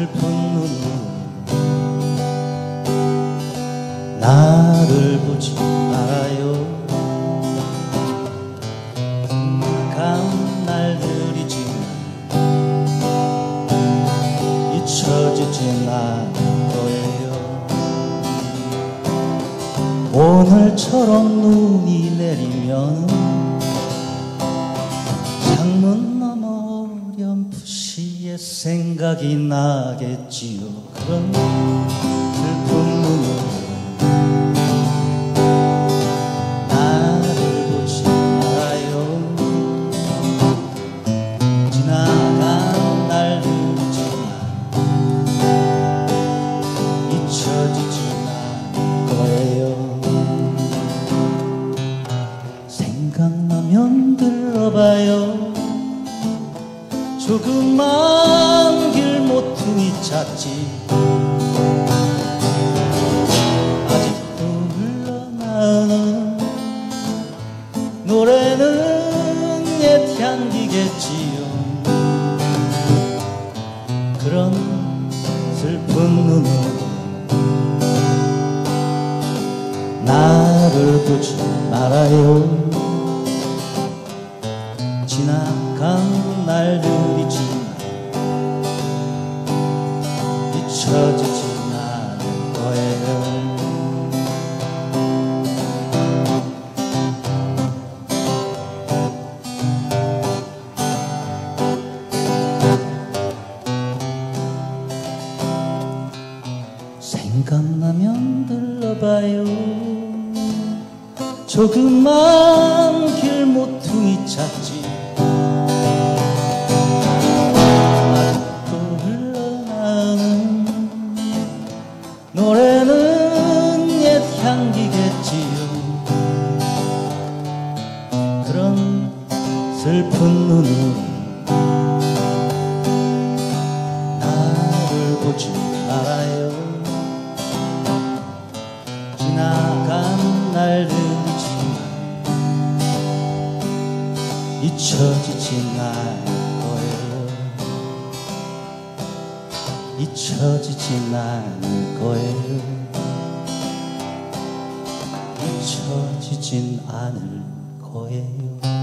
슬픈 눈물 나를 보지 말아요. 가운 날들이지만 잊혀지지 을 거예요. 오늘처럼 눈이 내리면 창문 어렴풋이의 생각이 나겠지요. 그런 않을 거예요. 생각나면 들러봐요 조그만 길 모퉁이 찾지. 아직도 흘러나오는 노래는 옛 향기겠지요. 그런 슬픈 눈으로 나를 보지 말아요. 지나 간 날들이지만 잊혀지지 않을 거예요. 생각나면 들러봐요. 조그만 슬픈 눈으로 나를 보지 말아요. 지나간 날들이지만 잊혀지진 않을 거예요. 잊혀지진 않을 거예요. 잊혀지진 않을 거예요